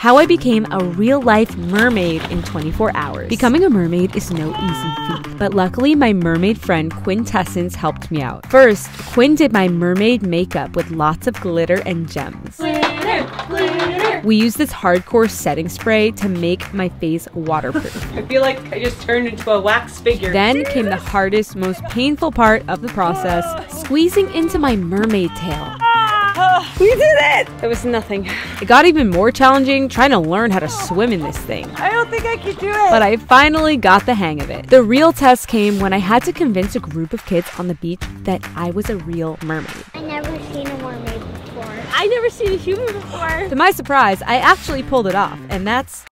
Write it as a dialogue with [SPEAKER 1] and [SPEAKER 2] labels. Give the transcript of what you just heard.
[SPEAKER 1] how I became a real life mermaid in 24 hours. Becoming a mermaid is no easy feat, but luckily my mermaid friend Quintessence helped me out. First, Quinn did my mermaid makeup with lots of glitter and gems.
[SPEAKER 2] Glitter, glitter.
[SPEAKER 1] We used this hardcore setting spray to make my face waterproof.
[SPEAKER 2] I feel like I just turned into a wax figure.
[SPEAKER 1] Then came the hardest, most painful part of the process squeezing into my mermaid tail.
[SPEAKER 2] we did it! It was nothing.
[SPEAKER 1] It got even more challenging trying to learn how to swim in this thing.
[SPEAKER 2] I don't think I could do it.
[SPEAKER 1] But I finally got the hang of it. The real test came when I had to convince a group of kids on the beach that I was a real mermaid.
[SPEAKER 3] I never seen a mermaid before.
[SPEAKER 2] I never seen a human before.
[SPEAKER 1] To my surprise, I actually pulled it off, and that's